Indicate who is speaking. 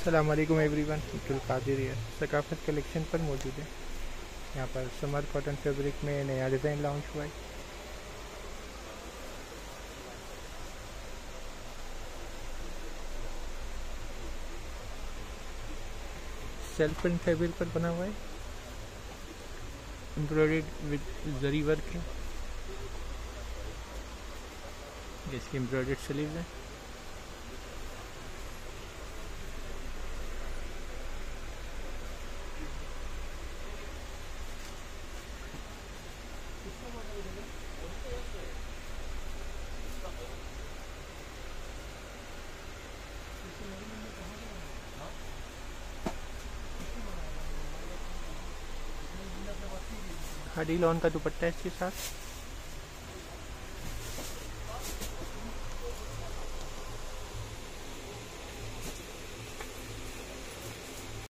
Speaker 1: अल्लाम everyone Abdul Qadir है सकाफत collection पर मौजूद है। यहाँ पर समर कॉटन फैब्रिक में नया डिज़ाइन लॉन्च हुआ है। सेल्फ प्रिंट फैब्रिक पर बना हुआ है। एम्ब्रॉयड विद जरी वर्क है। इसकी एम्ब्रॉयड स्लीव है। खाड़ी लॉन का दुपट्टा है इसके साथ।